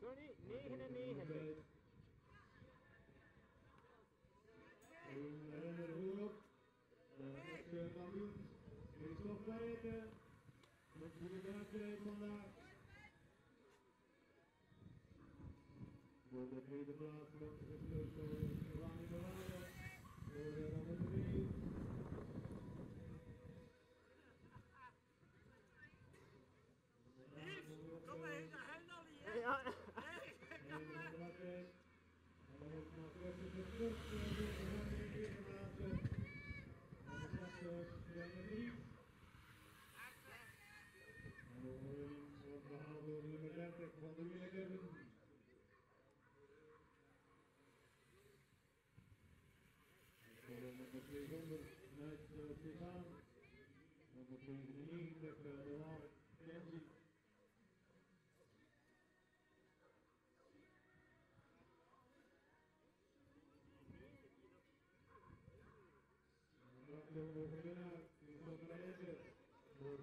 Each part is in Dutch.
Tony, nee, nee, nee, nee. Barrette. Met goede wedstrijd vandaag. Voor de tweede plaats wordt gespeeld door Morale. Voor de nummer 3. Kom maar heen, naar hen al hier. Ja, de wedstrijd. En dan nog de. De nummer 3 geplaatst. En de zesde renner 3. congregated Nummer 2 zonder vanuit de Titaan. Nummer 93, de Laan Kenzie. Nummer 4 winnaar, Christophe Leijzer. Voor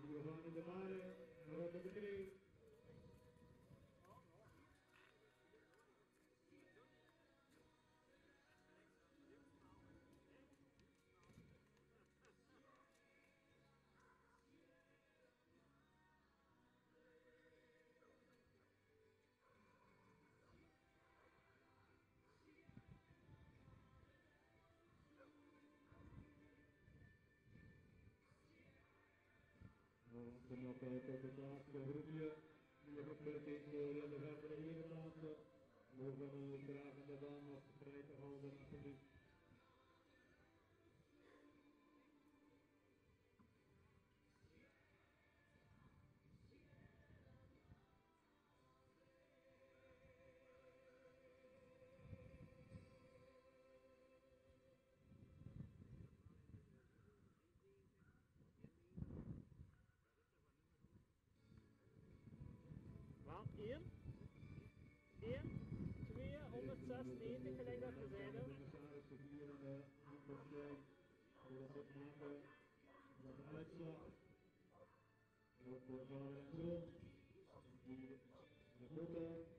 de المنطقة الجمهورية 1, 1, 2, 196 gelijk dat we zeiden. de